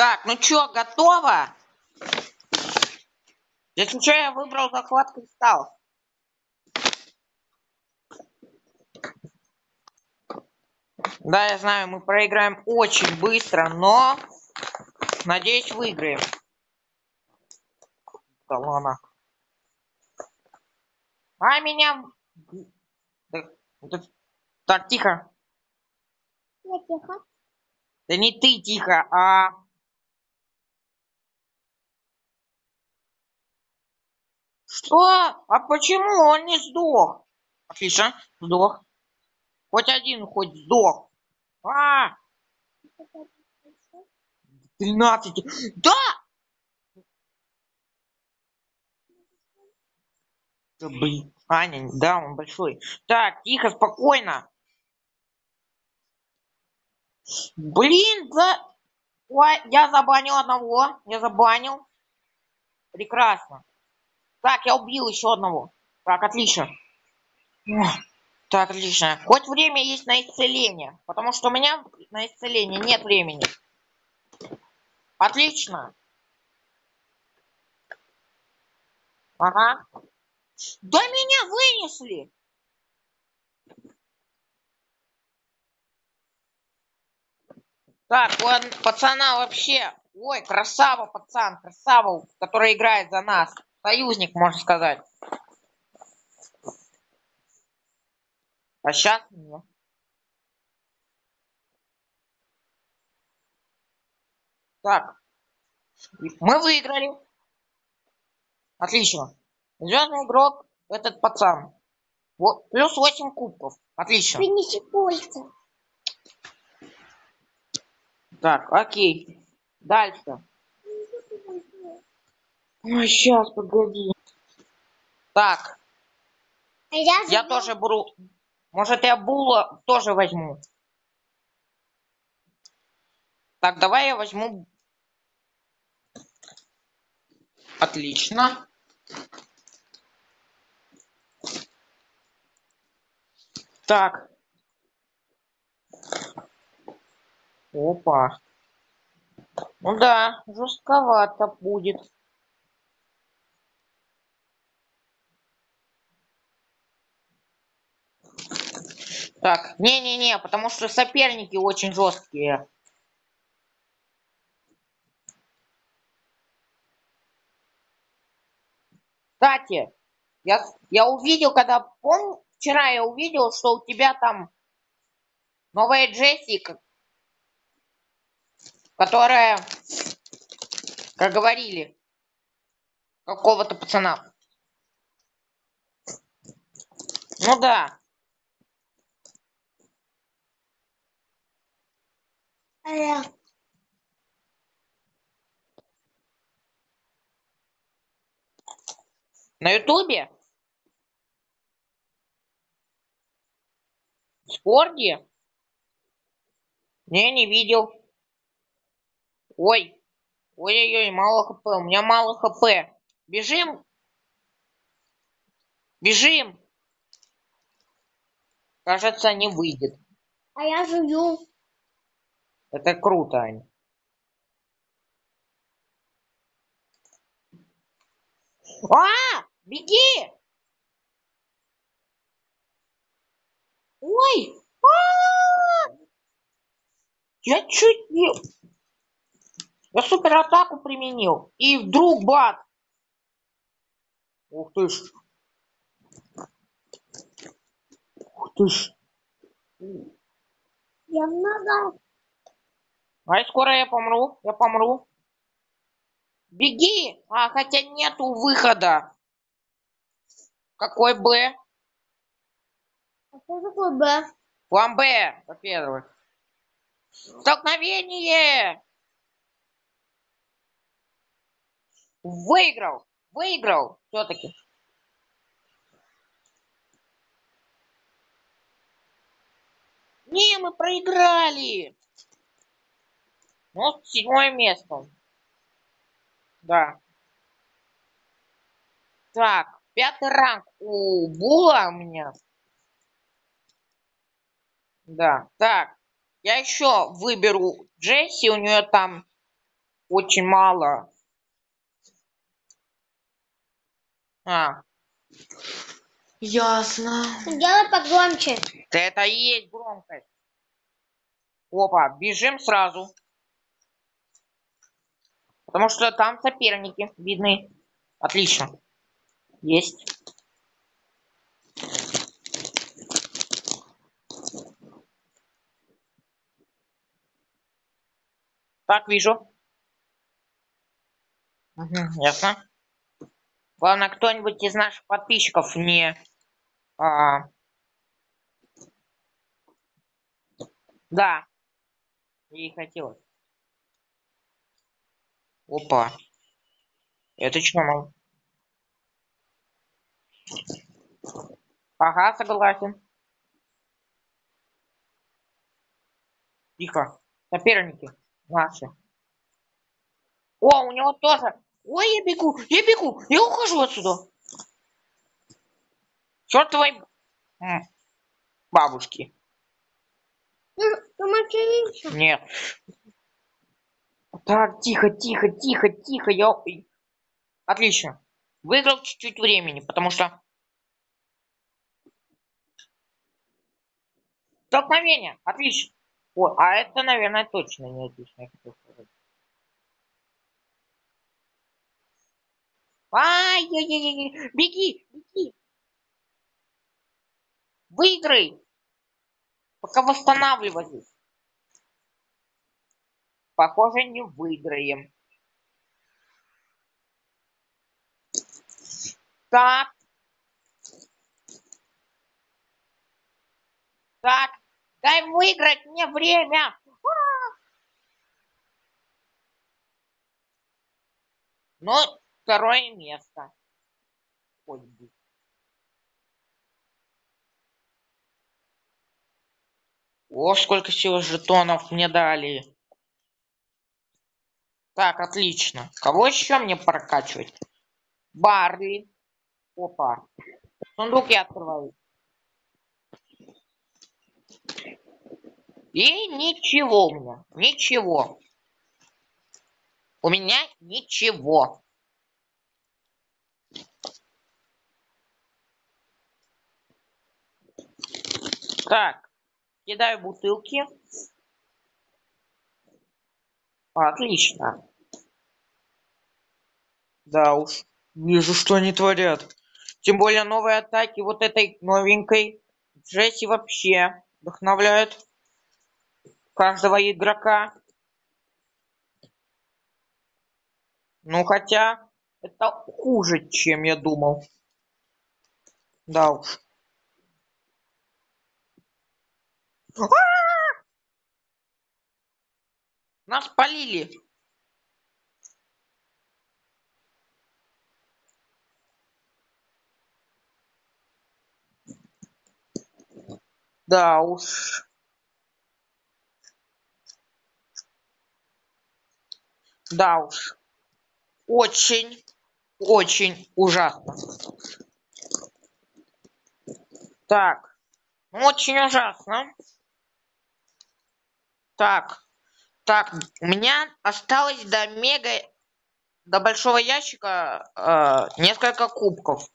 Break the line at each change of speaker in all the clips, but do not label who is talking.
Так, ну чё, готово? Если что, я выбрал захват кристалл. Да, я знаю, мы проиграем очень быстро, но надеюсь, выиграем. Да ладно. А меня... Так, тихо.
Я тихо.
Да не ты тихо, а... Что? А почему он не сдох? Отлично, сдох. Хоть один хоть сдох. А! 13. Да! Да блин. Аня, да, он большой. Так, тихо, спокойно. Блин, да... Ой, я забанил одного. Я забанил. Прекрасно. Так, я убил еще одного. Так, отлично. Так, отлично. Хоть время есть на исцеление. Потому что у меня на исцеление нет времени. Отлично. Ага. Да меня вынесли. Так, он пацана вообще... Ой, красава, пацан, красава, который играет за нас. Союзник, можно сказать. А сейчас нет. Так. Мы выиграли. Отлично. Звездный игрок этот пацан. Вот, плюс 8 кубков. Отлично.
Принеси кольца.
Так, окей. Дальше. Ой, сейчас, погоди. Так,
А я,
я тоже беру... Может, я Була тоже возьму. Так, давай я возьму... Отлично. Так. Опа. Ну да, жестковато будет. Так, не-не-не, потому что соперники очень жесткие. Кстати, я, я увидел, когда, помню, вчера я увидел, что у тебя там новая Джесси, к- которая, как говорили, какого-то пацана. Ну да.
А я-
На Ютубе? Спорди? Не, не видел. Ой. Ой-ой-ой, мало хп. У меня мало хп. Бежим. Бежим. Кажется, не выйдет.
а я жую.
Это круто, Ань. А! Беги! Ой! А! Я чуть не... Я суператаку применил. И вдруг бат! Ух ты ж. Ух ты ж.
Я много.
Ай, скоро я помру. Я помру. Беги! А, хотя нету выхода. Какой Б?
Что такое Б?
План Б, во-первых. Столкновение! Выиграл! Выиграл! Все-таки. Не, мы проиграли! Ну, седьмое место. Да. Так, пятый ранг у Була у меня. Да, так. Я еще выберу Джесси, у нее там очень мало. А. Ясно.
Делай погромче.
Да это и есть громкость. Опа, бежим сразу. Потому что там соперники видны. Отлично. Есть. Так, вижу. Угу, ясно. Главное, кто-нибудь из наших подписчиков не... А... Да. И хотелось. Опа. Это что, мол? Ага, согласен. Тихо. Соперники наши. О, у него тоже. Ой, я бегу, я бегу, я ухожу отсюда. Чертовой бабушки.
Помочи
Нет. Так, тихо, тихо, тихо, тихо. Я... Отлично. Выиграл чуть-чуть времени, потому что... Столкновение. Отлично. О, а это, наверное, точно не отлично, я хотел сказать. ай яй яй яй беги, беги. Выиграй. Пока восстанавливаюсь. Похоже, не выиграем. Так. Так. Дай выиграть мне время. Ну, второе место. Бы. О, сколько всего жетонов мне дали. Так, отлично. Кого еще мне прокачивать? Барли. Опа. Сундук я открываю. И ничего у меня. Ничего. У меня ничего. Так. Кидаю бутылки. Отлично. Да уж. Вижу, что они творят. Тем более новые атаки вот этой новенькой Джесси вообще вдохновляют каждого игрока. Ну, хотя это хуже, чем я думал. Да уж. А! Нас полили. Да уж. Да уж. Очень, очень ужасно. Так. Очень ужасно. Так. Так, у меня осталось до мега, до большого ящика э, несколько кубков.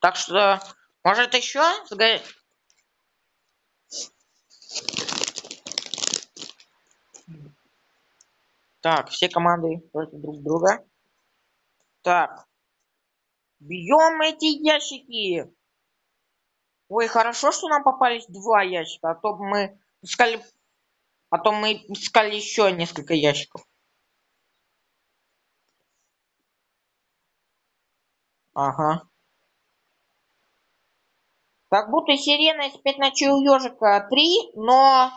Так что, может еще Так, все команды против друг друга. Так. Бьем эти ящики. Ой, хорошо, что нам попались два ящика, а то мы искали, а то мы искали еще несколько ящиков. Ага. Как будто сирена из пять ночей у ежика три, но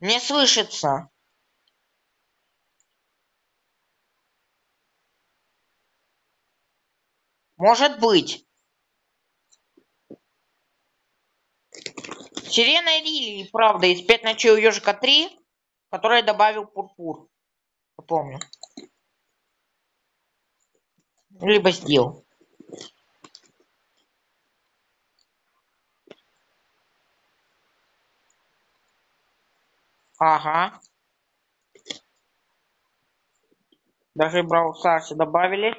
не слышится. Может быть. Сирена Рили, правда, из пять ночей у ежика 3, который добавил пурпур. Я помню. Либо сделал. Ага. Даже Brawl Stars добавили.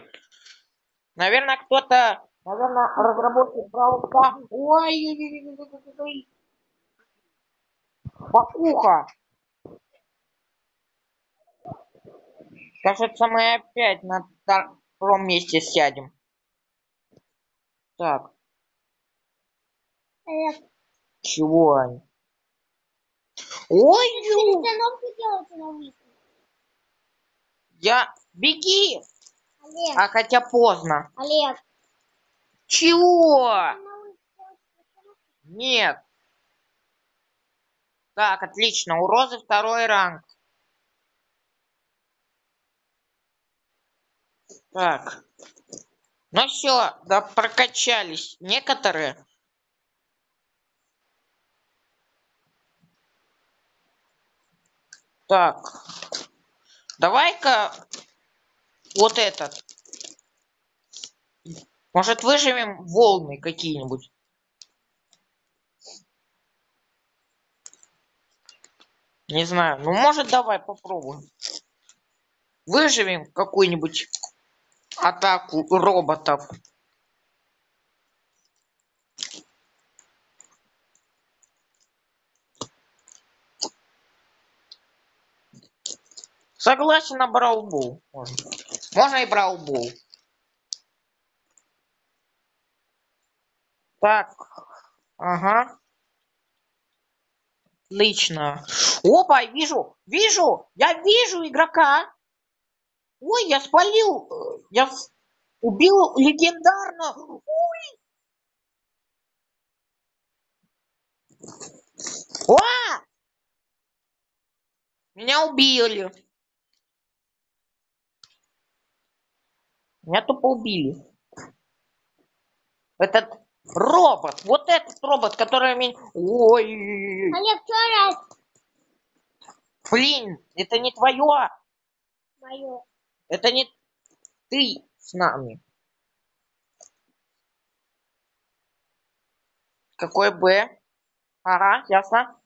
Наверное, кто-то, наверное, разработчик Brawl Stars. Ой, Покуха. Кажется, мы опять на втором месте сядем. Так.
Олег,
Чего они? Ой, ю! я... Беги!
Олег,
А хотя поздно.
Олег.
Чего? Нет. Так, отлично. У Розы второй ранг. Так. Ну все, да прокачались некоторые. Так. Давай-ка вот этот. Может, выживем волны какие-нибудь? Не знаю. Ну, может, давай попробуем. Выживем какую-нибудь атаку роботов. Согласен на Браубол. Можно. Можно и Браубол. Так. Ага. Отлично. Опа, вижу, вижу, я вижу игрока. Ой, я спалил, э, я убил легендарно. Ой. А! Меня убили. Меня тупо убили. Этот робот, вот этот робот, который меня... Ой,
Олег, что раз?
блин, это не твое.
Мое.
Это не ты с нами. Какой Б? Ага, ясно.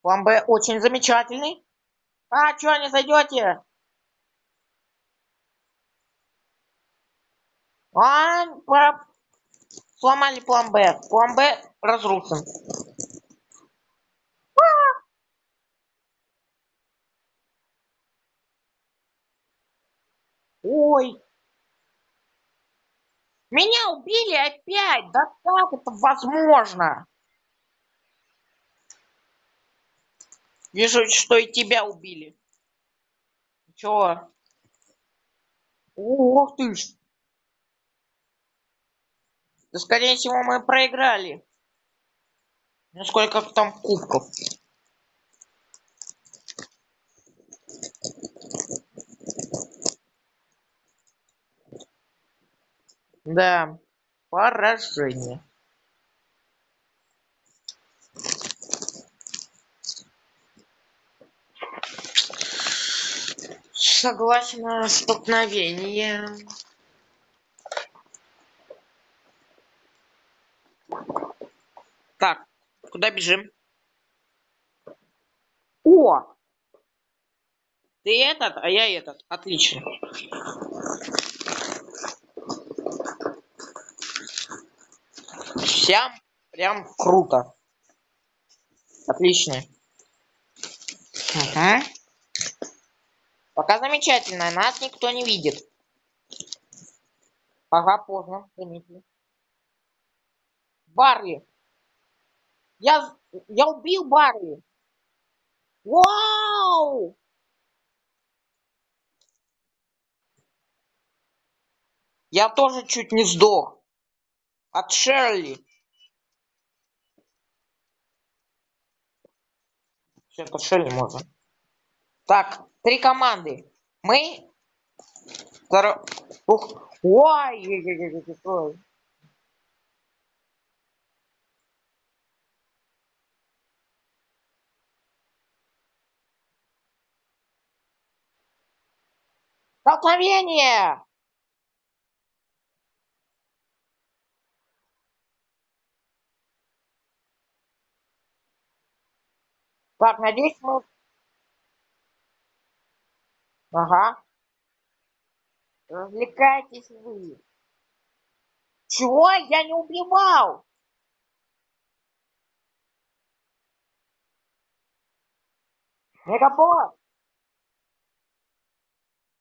План Б очень замечательный. А, чё не зайдете? А, про- сломали план Б. План Б разрушен. А! Ой. Меня убили опять. Да как это возможно? Вижу, что и тебя убили. Чего? Ух ты ж. Да, скорее всего, мы проиграли. Ну, сколько там кубков? Да, поражение. Согласен на столкновение. Так, куда бежим? О! Ты этот, а я этот. Отлично. Всем прям круто. Отлично. Угу. Пока замечательно, нас никто не видит. Ага, поздно, заметили. Барли. Я, я убил Барли. Вау! Я тоже чуть не сдох. От Шерли. Все, от Шерли можно. Так, три команды. Мы... Второ- Ух. Ой, ой, ой, ой, ой, ой. Столкновение! Так, надеюсь, мы... Ага. Развлекайтесь вы. Чего? Я не убивал. Мегабот.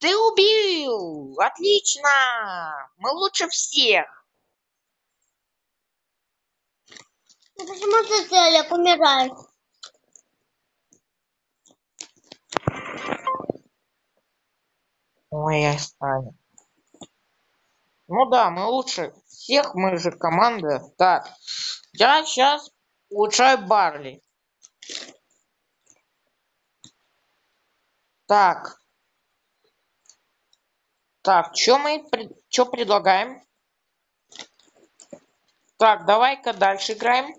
Ты убил! Отлично! Мы лучше всех!
Ну почему ты Олег умираешь?
Ой, я стану. Ну да, мы лучше всех, мы же команда. Так, я сейчас улучшаю Барли. Так. Так, что мы что предлагаем? Так, давай-ка дальше играем.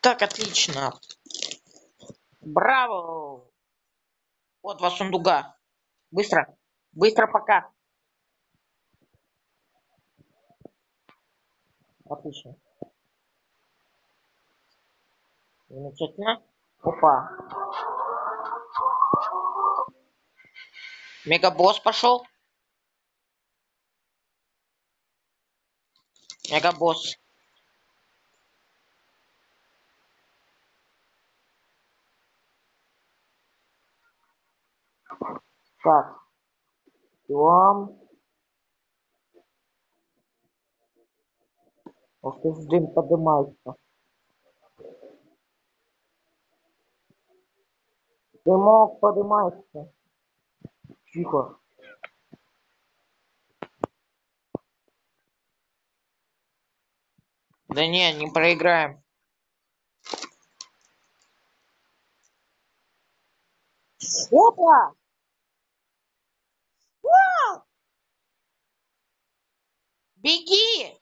Так, отлично. Браво! Вот вас сундуга. Быстро. Быстро пока. Отлично. Замечательно. Опа. Мегабосс пошел. Мегабосс. Так. Идем. Ох ты дым поднимается. Дымок поднимается. Тихо. Да не, не проиграем. Опа! Вау! Беги!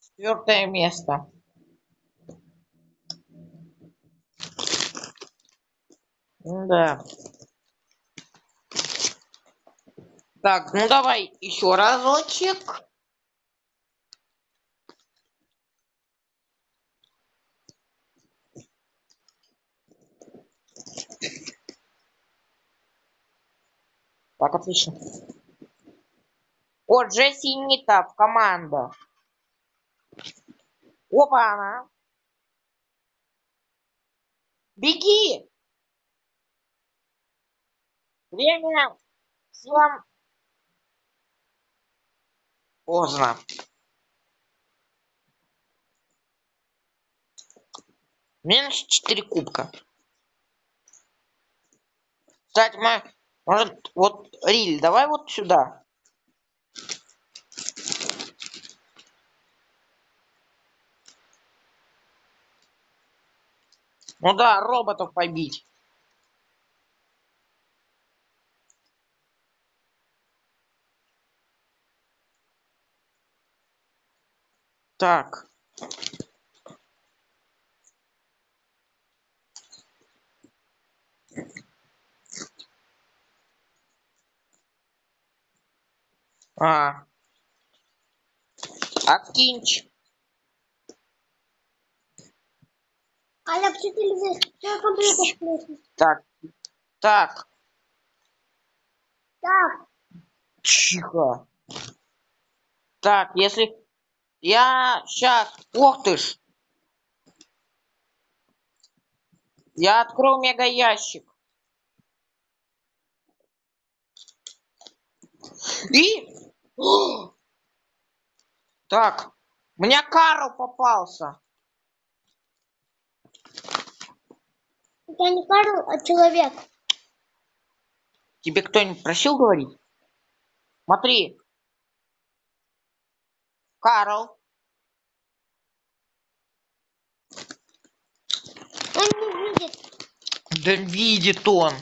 Четвертое место. Да. Так, ну давай еще разочек. Так, отлично. О, Джесси Нита в команда. Опа, она. Беги! Время всем поздно. Минус 4 кубка. Кстати, мы... Может, вот, Риль, давай вот сюда. Ну да, роботов побить. Так. А.
Что ты лезешь? Что компьютер включить?
Так. Так.
Так,
Тихо. Так, если... Я сейчас... Ох ты ж. Я открыл мега ящик. И... Так. У меня Карл попался.
это не Карл, а человек.
Тебе кто-нибудь просил говорить? Смотри. Карл.
Он не видит.
Да видит он.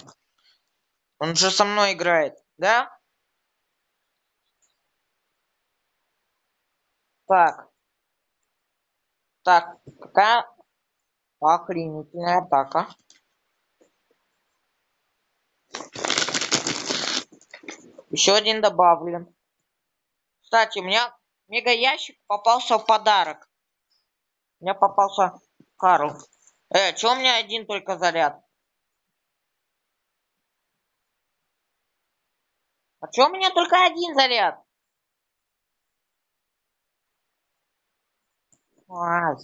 Он же со мной играет, да? Так. Так, какая охренительная атака. Еще один добавлен. Кстати, у меня мега ящик попался в подарок. У меня попался Карл. Э, чё у меня один только заряд? А чё у меня только один заряд? Ай.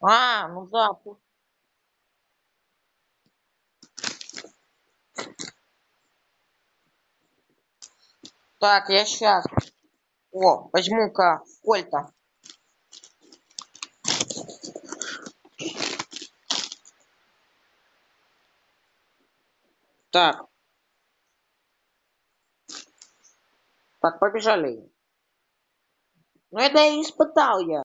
А, ну да. пу- Так, я сейчас. О, возьму-ка кольта. Так. Так, побежали. Ну это и испытал я.